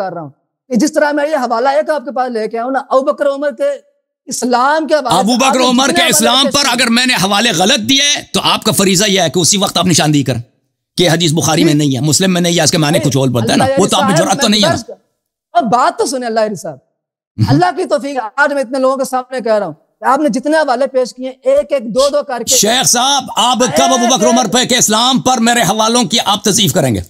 कर रहा हूँ। जिस तरह मैं ये हवाला एक आपके पास लेके आऊँ ना अबू बकर उमर के इस्लाम के अबू बकर उमर के इस्लाम पर अगर मैंने हवाले गलत दिए तो आपका फरीजा यह है कि उसी वक्त आप निशानदी करें कि हदीस बुखारी में नहीं। है मुस्लिम में नहीं है इसके माने कुछ और बोलता है ना। वो तो आप ज़रूरत तो नहीं है अब बात तो सुने अल्लाह साहब अल्लाह की तौफीक आज मैं इतने लोगों के सामने कह रहा हूँ आपने जितने हवाले पेश किए एक एक दो दो करके शेख साहब आप कब अबू बकर उमर पे के इस्लाम पर मेरे हवालों की आप तजीफ करेंगे?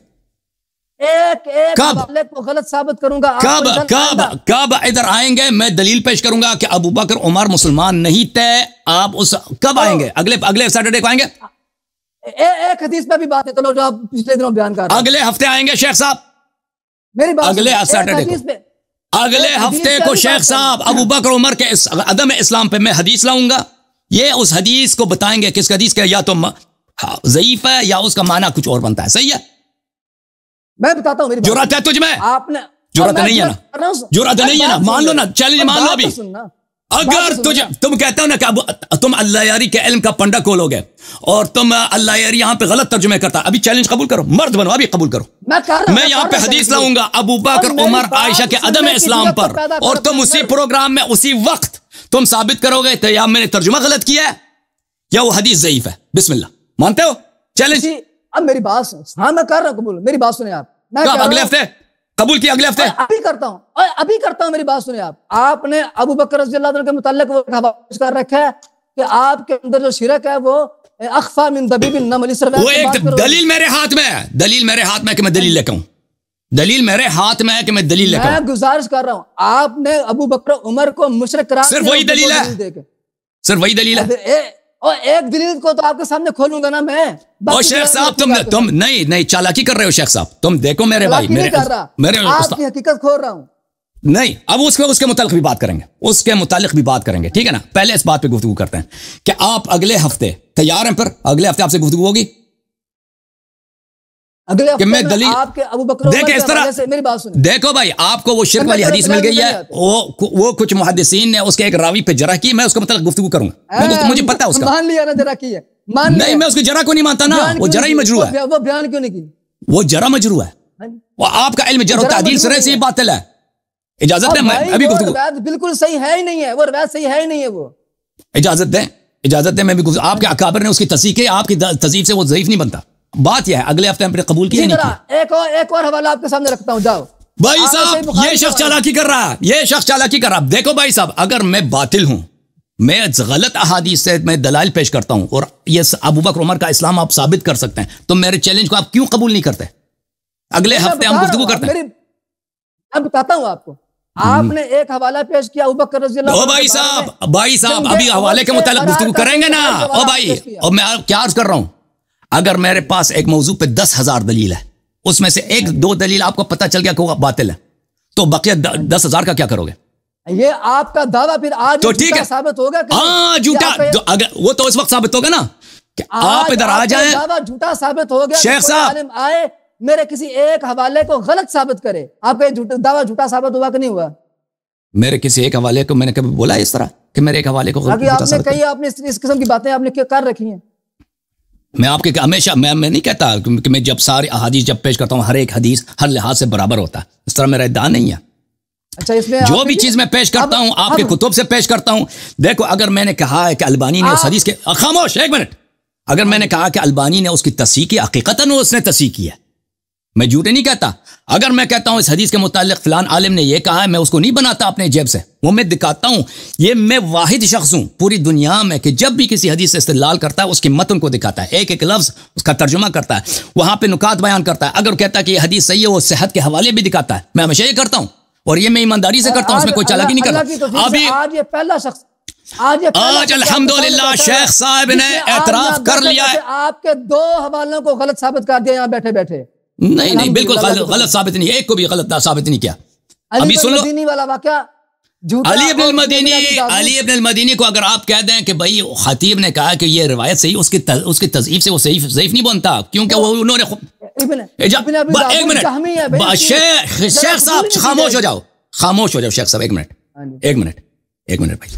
एक एक कब? को गलत साबित करूँगा कब कब कब इधर आएँगे? मैं दलील पेश करूँगा कि अबू बकर उमर मुसलमान नहीं थे। आप उस कब आएँगे? अगले अगले सैटरडे को आएँगे? ए, एक हदीस पे भी बात है। चलो जो आप पिछले दिनों बयान कर रहे हैं। अगले हफ़्ते आएँगे शेख साहब। मेरी बात अगले सैटरडे अगले हफ़्ते को शेख साहब। अबू बकर उमर के इस अदम इस्लाम पे मैं हदीस लाऊँगा। ये उस हदीस को बताएँगे। किस हदीस का या तो म- हाँ, ज़ईफ है या उसका माना कुछ और बनता है। सही है? मैं बताता हूँ जुरत है तुझ में आपने जुर्रत मैं नहीं है ना? जुर्रत। जुर्रत नहीं है ना? मान लो ना। चैलेंज मान लो अभी। अगर तुझे तुम कहते हो ना कि तुम अल्लाह यारी के इल्म का पंडा खोलोगे और तुम अल्लाह यारी यहाँ पे गलत तर्जुमे करता अभी चैलेंज कबूल करो। मर्द बनो अभी कबूल करो। मैं कर मैं यहाँ पे हदीस लाऊँगा अबू बकर उमर आयशा के अदम इस्लाम पर। और तुम उसी प्रोग्राम में उसी वक्त तुम साबित करोगे तो या मैंने तर्जुमा गलत किया है या वो हदीस ज़ईफ है। बिस्मिल्लाह। मानते हो? चैलेंज अब मेरी बात सुन। हाँ मैं कर रहा हूँ कबूल। मेरी बात सुने आप। मैं कब अगले हफ़्ते कबूल किया अगले हफ़्ते? अभी करता हूँ। और अभी करता हूँ मेरी बात सुनिए आप। आपने अबू बकर के मुतालिक कर रखा है कि आपके अंदर जो शिरक है वो अखफा मिन दबीबिन नमल वो एक दलील मेरे हाथ में है। दलील मेरे हाथ में है कि मैं दलील लेकर दलील मेरे हाथ में है कि मैं दलील लेकर मैं गुजारिश कर रहा हूँ। आपने अबू बकर उमर को मुशरक करार सिर्फ़ वही दलील है। सिर्फ़ वही दलील है। और एक दलील को तो आपके सामने खोलूँगा ना मैं। और शेख साहब तुम तुम तुम नहीं नहीं चालाकी कर रहे हो शेख साहब। तुम देखो मेरे भाई मेरे कर रहा। मेरे आपकी हकीकत खोल रहा हूँ। नहीं अब उसके उसके मुतालिक भी बात करेंगे। उसके मुतालिक भी बात करेंगे ठीक है ना? पहले इस बात पे गुफ्तु करते हैं कि आप अगले हफ़्ते तैयार हैं पर अगले हफ़्ते आपसे गुफ्तु होगी? अगले हफ़्ते मैं दलील- आपके अबू बकर देखे इस तरह- मेरी बात सुनिए। देखो भाई आपको वो शिरक वाली हदीस मिल गई है वो वो कुछ मुहदसिन ने उसके एक रावी पे जरा की मैं उसके मतलब गुफ्तगू करूँगा। मुझे पता है उसका। मान लिया ना जरा की है मान नहीं मैं उसकी जरा को नहीं मानता ना वो जरा ही मजरू है। वो- बयान क्यों नहीं की? वो जरा मजरू है। हाँ वो आपका इल्म जरा मजरू सरे से बातिल है। इजाज़त दें मैं अभी वो गुफ्तगू बिल्कुल सही है ही नहीं है वो रवायत सही है ही नहीं है वो। इजाज़त दें इजाज़त दें मैं भी आपके अकाबर ने उसकी तसीक है आपकी तजीब से वो जयीफ नहीं बनता। बात यह है अगले हफ़्ते हमने कबूल किया नहीं किया। एक और एक और हवाला आपके सामने रखता हूँ जाओ। भाई साहब ये शख्स चालाकी कर रहा है ये शख्स चालाकी कर रहा। है देखो भाई साहब अगर मैं बातिल हूँ मैं गलत अहादीस से मैं दलाल पेश करता हूँ और ये अबू बकर उमर का इस्लाम आप साबित कर सकते हैं तो मेरे चैलेंज को आप क्यों कबूल नहीं करते? अगले हफ़्ते हम रहा गुफ्तगू करते हैं। मैं बताता हूँ आपको। आपने एक हवाला पेश किया अबू बकर रज़ी अल्लाह ओ भाई। साहब भाई साहब अभी हवाले के मुताबिक गुफ्तगू करेंगे ना। ओ भाई और मैं क्या अर्ज़ कर रहा हूँ? अगर मेरे पास एक मौजू पे दस हज़ार दलील है उसमें से एक दो दलील आपको पता चल गया कि बातिल है तो बकिया दस हज़ार का क्या करोगे? ये आपका दावा फिर आज तो ठीक है। साबित होगा हाँ झूठा तो अगर वो तो उस वक्त साबित होगा ना कि आप इधर आ जाएँ। दावा झूठा साबित हो गया शेख साहब। आए मेरे किसी एक हवाले को गलत साबित करे। आपका ये दावा झूठा साबित हुआ कि नहीं हुआ? मेरे किसी एक हवाले को मैंने कभी बोला इस तरह कि मेरे एक हवाले को आपने कई आपने इस किस्म की बातें आपने कर रखी हैं? मैं आपके हमेशा मैं मैं नहीं कहता कि मैं जब सारी हदीस जब पेश करता हूँ हर एक हदीस हर लिहाज से बराबर होता है। इस तरह मेरा इदा नहीं है। अच्छा इसमें जो भी चीज़ मैं पेश करता हूँ आपके कुतुब से पेश करता हूँ। देखो अगर मैंने कहा है कि अलबानी ने उस हदीस के खामोश एक मिनट। अगर मैंने कहा कि अलबानी ने उसकी तस्ह की हकीकता उसने तस्ह की है। मैं झूठे नहीं कहता। अगर मैं कहता हूँ इस हदीस के मुतालिक फिलान आलिम ने यह कहा है मैं उसको नहीं बनाता अपने जेब से। वो मैं दिखाता हूँ ये मैं वाहिद शख्स हूँ। पूरी दुनिया में कि जब भी किसी हदीस से इस्तेलाल करता है उसकी मतन को दिखाता है। एक एक लफ्ज उसका तर्जुमा करता है। वहाँ पर नुकात बयान करता है। अगर कहता है कि यह हदीस सही है वो सेहत के हवाले भी दिखाता है। मैं हमेशा ये करता हूँ। और ये मैं ईमानदारी से करता हूँ उसमें कोई चालाकी नहीं करता। अभी पहला शख्स आज आज अल्हम्दुलिल्लाह शेख साहब ने एतराफ कर लिया। आपके दो हवालों को गलत साबित कर दिया यहाँ बैठे बैठे नहीं नहीं बिल्कुल गलत साबित नहीं एक को भी गलत साबित नहीं किया। अभी सुन लो। वाला वाक्य अली और मदीनी। अली इब्न मदीनी को अगर आप कह दें कि भाई खतीब ने कहा कि ये रिवायत सही उसकी तज, उसकी तजीफ से वो सही ज़ईफ नहीं बनता। क्योंकि वो उन्होंने अबी एक मिनट। शेख साहब खामोश हो जाओ। खामोश हो जाओ शेख साहब एक मिनट। हाँ एक मिनट एक मिनट भाई।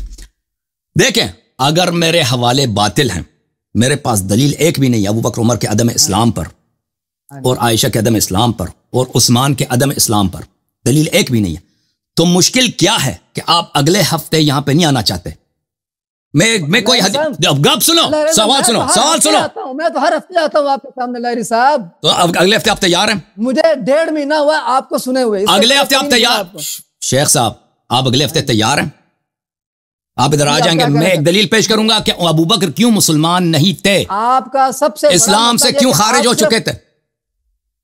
देखें अगर मेरे हवाले बातिल हैं मेरे पास दलील एक भी नहीं है अबू बकर उमर के अदम इस्लाम पर। और आयशा के अदम इस्लाम पर और उस्मान के अदम इस्लाम पर। दलील एक भी नहीं है। तो मुश्किल क्या है कि आप अगले हफ़्ते यहाँ पे नहीं आना चाहते? मैं मैं कोई अब गप सुनो सवाल सुनो सवाल सुनो। मैं तो हर हफ़्ते आता हूँ आपके सामने लहरी साहब। तो अब अगले हफ़्ते आप तैयार हैं? मुझे डेढ़ महीना हुआ आपको सुने हुए अगले हफ़्ते आप तैयार शेख साहब आप अगले हफ़्ते तैयार हैं? आप इधर आ जाएँगे। मैं एक दलील पेश करूँगा कि अबू बकर क्यों मुसलमान नहीं थे? आपका सबसे इस्लाम से क्यों खारिज हो चुके थे?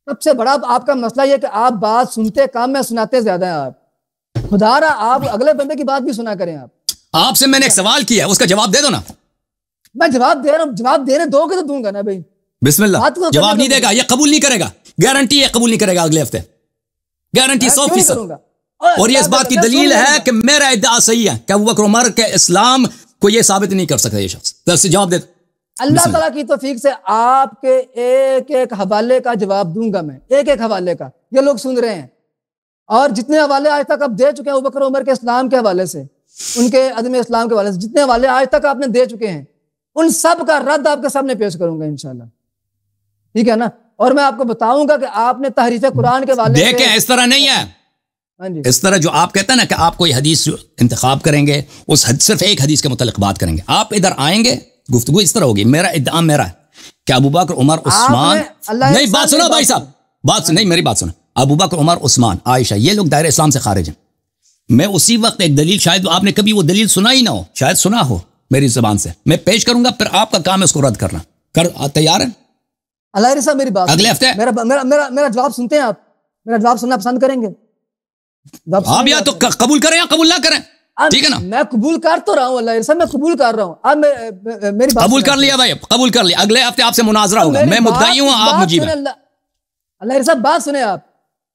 सबसे बड़ा आपका मसला ये कि आप बात सुनते काम में सुनाते ज़्यादा हैं आप। खुदारा आप अगले बंदे की बात भी सुना करें आप। आपसे मैंने एक सवाल किया है उसका जवाब दे दो ना। मैं जवाब दे रहा हूँ जवाब देने दोगे तो दूँगा ना भाई। बिस्मिल्लाह। को जवाब नहीं देगा ये कबूल नहीं करेगा। गारंटी है कबूल नहीं करेगा अगले हफ़्ते। गारंटी सौ फ़ीसद। और ये इस बात की दलील है कि मेरा इद्दा सही है क्या अबू बकर उमर के इस्लाम को ये साबित नहीं कर सकता ये शख्स। जवाब दे दो। अल्लाह। ताला की तौफीक से आपके एक एक हवाले का जवाब दूँगा मैं। एक एक हवाले का। ये लोग सुन रहे हैं। और जितने हवाले आज तक आप दे चुके हैं अबू बकर उमर के इस्लाम के हवाले से उनके अदम इस्लाम के हवाले से जितने हवाले आज तक आपने दे चुके हैं उन सब का रद्द आपके सामने पेश करूँगा इंशाल्लाह। ठीक है ना? और मैं आपको बताऊँगा कि आपने तहरीफ कुरान के वाले देखें इस तरह नहीं है। हाँ इस तरह जो आप कहते हैं ना कि आप कोई हदीस इंतखाब करेंगे उस हद, सिर्फ़ एक हदीस के मुतल बात करेंगे। आप इधर आएँगे गुफ्तगु इस तरह होगी मेरा इद्दाम मेरा है कि अबू बकर उमर उस्मान नहीं बात सुनो भाई साहब बात सुन नहीं मेरी बात सुनो अबू बकर उमर उस्मान आयशा ये लोग दायरे इस्लाम से खारिज हैं मैं उसी वक्त एक दलील शायद आपने कभी वो दलील सुना ही ना हो शायद सुना हो मेरी जबान से मैं पेश करूँगा फिर आपका काम है उसको रद्द करना कर तैयार है अल्लाह मेरी बात अगले हफ़्ते? मेरा मेरा मेरा मेरा जवाब सुनते हैं आप मेरा जवाब सुनना पसंद करेंगे आप या तो कबूल करें या कबूल ना करें ठीक है ना? मैं कबूल कर तो रहा हूँ अल्लाह रिसा मैं कबूल कर रहा हूँ। अब मैं- मेरी बात कबूल कर लिया भाई कबूल कर लिया। अगले हफ़्ते आपसे मुनाजरा होगा। मैं मुद्दाई हूँ आप सुने अल्लाह रिसा बात सुने आप।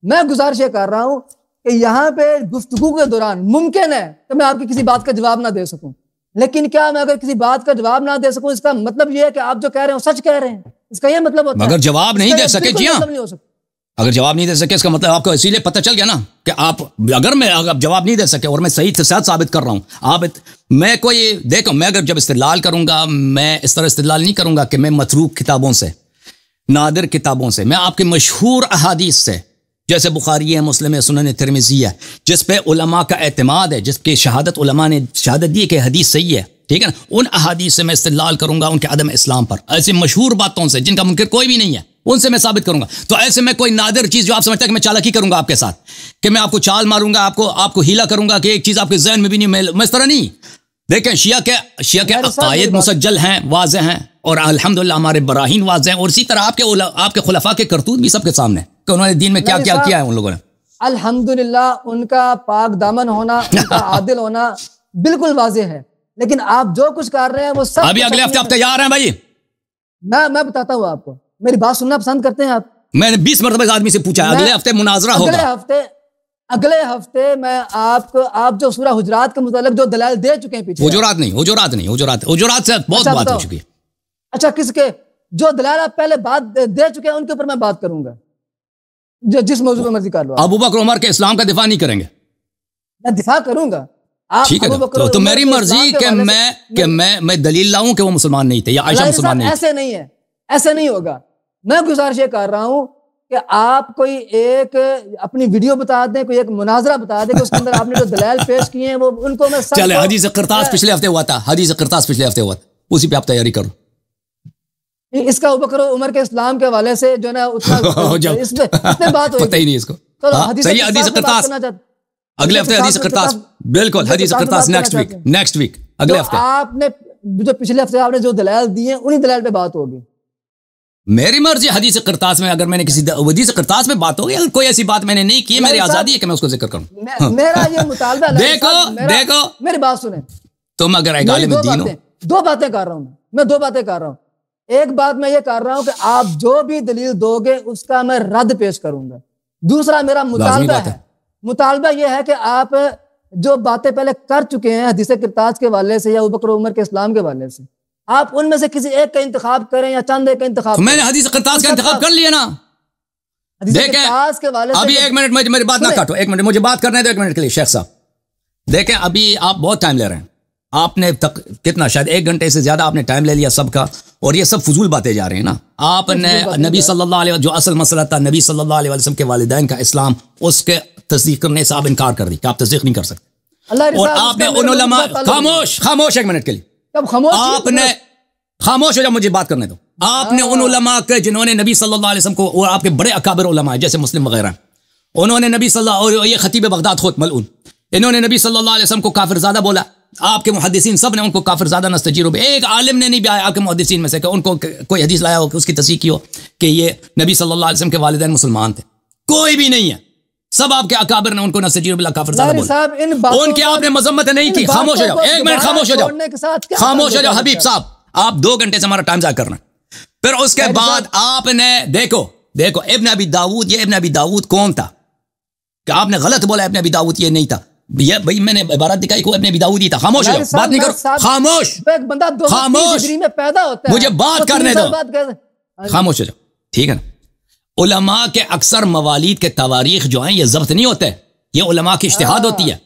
मैं गुजारिश ये कर रहा हूँ कि यहाँ पे गुफ्तगू के दौरान मुमकिन है कि मैं आपकी किसी बात का जवाब ना दे सकूँ। लेकिन क्या मैं अगर किसी बात का जवाब ना दे सकूँ इसका मतलब ये है कि आप जो कह रहे हो सच कह रहे हैं। इसका ये मतलब होता है। मगर जवाब नहीं दे सके जी हाँ। अगर जवाब नहीं दे सके, इसका मतलब आपको इसीलिए पता चल गया ना कि आप, अगर मैं, अगर जवाब नहीं दे सके और मैं सही के साथ साबित कर रहा हूँ, आप इत- मैं कोई, देखो, मैं अगर जब इस्तेलाल करूँगा, मैं इस तरह इस्तेलाल नहीं करूँगा कि मैं मतरूक किताबों से, नादिर किताबों से, मैं आपके मशहूर अहादीस से, जैसे बुखारी है, मुस्लिम है, सुनन तिरमिजी है, जिस पे उलमा का एतमाद है, जिसकी शहादत, उलमा ने शहादत दी कि हदीस सही है, ठीक है ना? उन अहादीस से मैं इस्तेलाल करूँगा उनके अदम इस्लाम पर, ऐसी मशहूर बातों से, जिनका मुनकर कोई भी नहीं है। उनसे मैं साबित करूँगा। तो ऐसे में कोई नादिर चीज़ जो आप समझते हैं कि मैं चालाकी करूँगा आपके साथ कि मैं आपको चाल मारूँगा आपको आपको हीला करूँगा कि एक चीज़ आपके जहन में भी नहीं मैं मैं इस तरह नहीं। देखें शिया के शिया के अकायद मुसज्जल हैं वाज हैं और अल्हम्दुलिल्लाह हमारे बराहीन वाज हैं और इसी तरह आपके आपके खुलफा के करतूत भी सबके सामने कि उन्होंने दीन में क्या क्या किया है उन लोगों ने? अल्हम्दुलिल्लाह उनका पाक दामन होना उनका आदिल होना बिल्कुल वाजिह है। लेकिन आप जो कुछ कर रहे हैं वो सब अभी अगले हफ़्ते आप तैयार हैं भाई। मैं मैं बताता हूँ आपको। मेरी बात सुनना पसंद करते हैं आप? मैंने बीस मरतबा आदमी से पूछा अगले हफ़्ते मुनाजरा अगले हफ़्ते अगले हफ़्ते मैं आपको आप जो सूरह हुजरात के मुतालिक जो दलाल दे चुके हैं पीछे। हुजूरात नहीं हुजूरात नहीं हुजूरात हुजूरात से बहुत अच्छा, बात हो चुकी है। अच्छा किसके? जो दलाल आप पहले बात दे, चुके हैं उनके ऊपर मैं बात करूँगा। जो जिस मौजूद पे मर्ज़ी कर लो। अबू बकर उमर के इस्लाम का दिफा नहीं करेंगे। मैं दिफा करूँगा। ठीक है तो, तो मेरी मर्ज़ी कि मैं कि मैं मैं दलील लाऊं कि वो मुसलमान नहीं थे या आयशा मुसलमान नहीं ऐसे नहीं है ऐसे नहीं होगा। मैं गुजारिश ये कर रहा हूँ कि आप कोई एक अपनी वीडियो बता दें कोई एक मुनाजरा बता दें कि उसके अंदर आपने जो दलाल पेश किए हैं वो उनको मैं चले हदीस करतास पिछले हफ़्ते हुआ था हदीस करतास पिछले हफ़्ते हुआ था उसी पे आप तैयारी करो। इसका बकर उमर के इस्लाम के हवाले से जो है ना उतना इसमें बात पता ही नहीं इसको। हाँ, अगले हफ़्ते हदीस करतास बिल्कुल हदीस करतास नेक्स्ट वीक नेक्स्ट वीक अगले हफ़्ते। आपने जो पिछले हफ़्ते आपने जो दलाल दिए हैं उन्हीं दलाल पे बात होगी। मेरी मर्ज़ी हदीस करतास में अगर मैंने किसी हदीस करतास में बात होगी अगर कोई ऐसी बात मैंने नहीं की मेरी आज़ादी है कि मैं उसको ज़िक्र करूँ। मैं- मेरा ये मुतालबा है, देखो, देखो। मेरी बात सुने। तुम अगर आलिम दो दीन हो। बातें दो बातें कर रहा हूँ मैं। मैं दो बातें कर रहा हूँ। एक बात मैं ये कर रहा हूँ कि आप जो भी दलील दोगे उसका मैं रद्द पेश करूँगा। दूसरा मेरा मुतालबा है। है। मुतालबा यह है कि आप जो बातें पहले कर चुके हैं हदीस किरताज के वाले से या बकर उमर के इस्लाम के वाले से आप उनमें से किसी एक का इंतखाब करें या चंद एक का इंतखाब तो मैंने हदीस करतास का इंतखाब कर लिया ना। देखें, अभी एक मिनट मुझे मेरी बात ना काटो एक मिनट मुझे बात करने दो एक मिनट के लिए शेख साहब। देखें अभी आप बहुत टाइम ले रहे हैं। आपने तक कितना शायद एक घंटे से ज़्यादा आपने टाइम ले लिया सबका और ये सब फजूल बातें जा रही हैं ना। आपने नबी सल्लल्लाहु अलैहि जो असल मसला था नबी सल्लल्लाहु अलैहि वसल्लम के वालिदैन का इस्लाम उसके तस्दीक करने से आप इनकार कर दी कि आप तस्दीक नहीं कर सकते। और आपने उन खामोश खामोश एक मिनट के लिए। अब खामोश आपने खामोश हो जाओ मुझे बात करने दो। आपने उन उलमा के जिन्होंने नबी सल्लल्लाहु अलैहि वसल्लम को और आपके बड़े अकाबर उलमा हैं जैसे मुस्लिम वगैरह उन्होंने नबी सल्लल्लाहु और ये खतीब बगदाद खुद मलऊन। इन्होंने नबी सल्लल्लाहु अलैहि वसल्लम को काफिर ज़्यादा बोला। आपके मुहदसिन सबने उनको काफिर ज़्यादा नस्तजीर एक आलिम ने नहीं भी आया आपके मुहदसिन में से कि उनको कोई हदीस लाया हो कि उसकी तस्दीक की हो कि ये नबी सल्लल्लाहु अलैहि वसल्लम के वालिदैन मुसलमान थे। कोई भी नहीं है। सब आपके अकाबर ने उनको नस्तजीर बिल्ला काफिर साहब इन बातों उनकी आपने मजम्मत नहीं की खामोश हो जाओ। एक मिनट खामोश हो जाओ। क्या खामोश हो जाओ हबीब साहब आप दो घंटे से हमारा टाइम जाया करना। फिर उसके बाद आपने देखो देखो इब्न अबी दाऊद ये इब्न अबी दाऊद कौन था? कि आपने गलत बोला इब्न अबी दाऊद ये नहीं था? ये भाई मैंने इबारत दिखाई को इब्न अबी दाऊद ही था। खामोश हो जाओ बात नहीं करो। खामोश! एक बंदा दो खामोश। में पैदा होता है। मुझे बात करने दो। खामोश हो जाओ। ठीक है ना? उलमा के अक्सर मवालिद के तवारीख जो हैं ये जब्त नहीं होते। ये उलमा की इश्तिहाद होती है।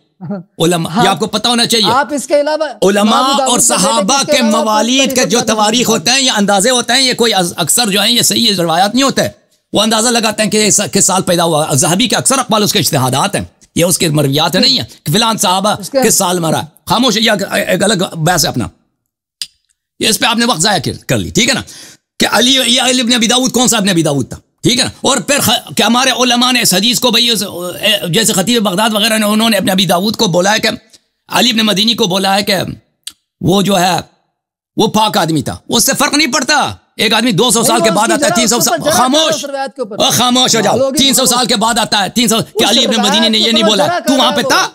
उलमा हाँ, ये आपको पता होना चाहिए। आप इसके अलावा उलमा और सहाबा के मवालिद के जो तवारीख होते हैं ये अंदाजे होते हैं ये कोई अक्सर जो है ये सही रवायात नहीं होते। वो अंदाज़ा लगाते हैं कि किस साल पैदा हुआ। जहबी के अक्सर अकबाल उसके इश्तहादात हैं। ये उसके मरवियात नहीं है कि फिलहान साहबा किस साल मरा। खामोश या एक अलग बहस है अपना। ये इस पे आपने वक्त जाया कर ली ठीक है ना? कि अली ये अली इब्न अबी दाऊद कौन सा इब्न अबी दाऊद था? ठीक है? ना और फिर ख- कि हमारे उलमा ने इस हदीस को भाई जैसे खतीब बगदाद वगैरह ने उन्होंने अपने अबी दाऊद को बोला है कि अली इब्न मदीनी को बोला है कि वो जो है वो पाक आदमी था। उससे फ़र्क नहीं पड़ता। एक आदमी 200 साल के बाद आता है तीन सौ जरा- जरा खामोश। खामोश हो जाओ। लोग ही तीन सौ खामोश। साल के बाद आता है। तीन सौ क्या अली इब्न मदीनी ने ये नहीं बोला। तू वहाँ पे था?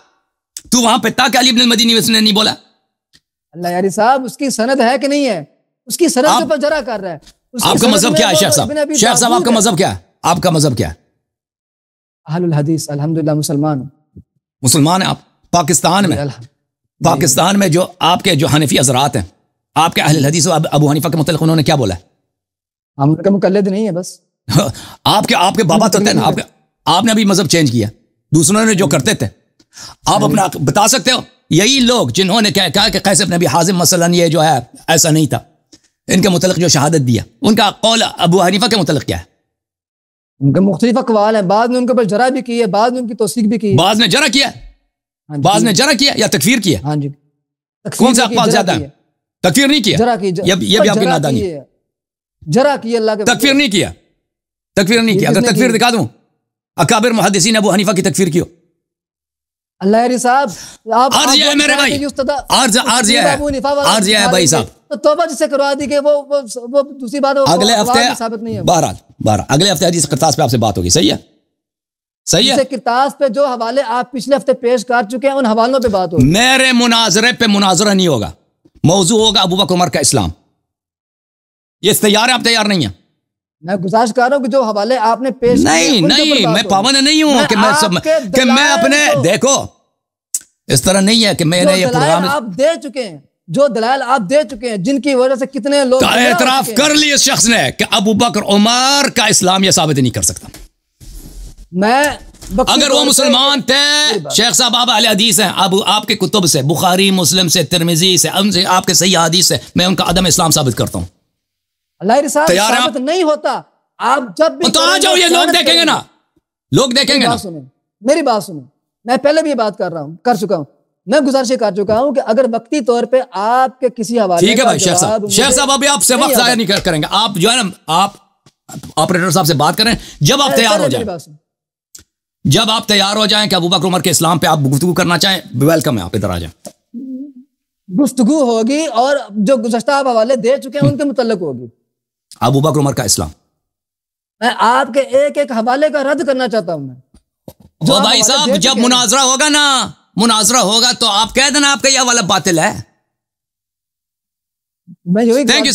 तू वहाँ पे था कि अली इब्न मदीनी ने नहीं बोला? अल्लाह यारी साहब उसकी सनद है कि नहीं है? उसकी सनद ऊपर जरा कर रहा है। आपका मज़हब क्या है शेख साहब? शेख साहब आपका मज़हब क्या है? आपका मज़हब क्या है? हदीस अल्हम्दुलिल्लाह मुसलमान मुसलमान है आप? पाकिस्तान में? पाकिस्तान में जो आपके जो हनफी हजरात हैं आपके अहल हदीस अबू हनीफा के मतलब उन्होंने क्या बोला है? हम उनका मुकल्लिद नहीं है बस। आपके आपके बाबा तो थे ना आपके आपने अभी मज़हब चेंज किया। दूसरों ने जो करते थे आप अपना बता सकते हो? यही लोग जिन्होंने क्या कहा कि कैसे अपने अभी हाजिम मसलन ये जो है ऐसा नहीं था। इनके मुतलक जो शहादत दिया उनका कौल अबू हनीफा के मुतलक क्या है? उनके मुख्तलिफ़ अकवाल हैं बाद में उनके ऊपर जरा भी की है बाद में उनकी तोसीक भी की बाद में जरा किया हाँ? बाद में जरा किया या तकफीर किया हाँ? जी। कौन सा अकवाल ज़्यादा है? तकफीर नहीं किया? जरा की ज- ये भी आपकी जरा नादानी है। जरा की अल्लाह के तकफीर नहीं किया? तकफीर नहीं किया? अगर तकफीर दिखा दूँ अकाबिर मुहद्दिसीन अबू हनीफा की तकफीर क्यों? अल्लाह साहब आप अर्ज़ है मेरे भाई। अर्ज- अर्ज़ है। अर्ज़ है भाई साहब। तो तौबा जिससे करवा दी कि वो वो वो दूसरी बात अगले हफ़्ते साबित नहीं है। बहरहाल बहरहाल अगले हफ़्ते हदीस करतास पे आपसे बात होगी सही है? सही है? किताब पे जो हवाले आप पिछले हफ़्ते पेश कर चुके हैं उन हवालों पे बात होगी। मेरे मुनाजरे पे मुनाजरा नहीं होगा मौजू होगा अबू बकर उमर का इस्लाम। ये तैयार है आप तैयार नहीं है? मैं गुजारिश कर रहा हूँ कि जो हवाले आपने पेश नहीं नहीं मैं। पाबंद नहीं हूँ कि मैं सब कि मैं अपने देखो इस तरह नहीं है कि मैंने ये प्रोग्राम आप दे चुके हैं जो दलाल आप दे चुके हैं जिनकी वजह से कितने लोग एतराफ कर इस शख्स ने कि अबू बकर उमर का इस्लाम ये साबित नहीं कर सकता। मैं अगर वो मुसलमान थे शेख साहब आप अहले हदीस हैं अब आपके कुतुब से बुखारी मुस्लिम से तिरमिजी से आपके सही हदीस से मैं उनका अदम इस्लाम साबित करता हूँ। तैयार आप? साबित नहीं होता। आप जब भी तो आ जाओ ये लोग देखेंगे ना। लोग देखेंगे मेरी ना। बात सुने मेरी बात सुने। मैं पहले भी ये बात कर रहा हूँ कर चुका हूँ। मैं गुजारिश कर चुका हूँ कि अगर वक्ती तौर पे आपके किसी हवाले ठीक है भाई शेख साहब। शेख साहब अभी आपसे वक्त जाया नहीं करेंगे। आप जो है ना आप ऑपरेटर साहब से बात करें। जब आप तैयार हो जाए। जब आप तैयार हो जाएँ कि अबू बकर उमर के इस्लाम पे आप गुफ्तगू करना चाहें वेलकम है आप इधर आ जाएँ। गुफ्तगू होगी और जो गुजश्ता आप हवाले दे चुके हैं उनके मुतलक होगी। अबू बकर उमर का इस्लाम। मैं आपके एक एक हवाले का रद्द करना चाहता हूँ मैं। भाई साहब जब मुनाजरा होगा ना मुनाजरा होगा तो आप कह देना आपका यह वाला बातिल है। मैं थैंक यू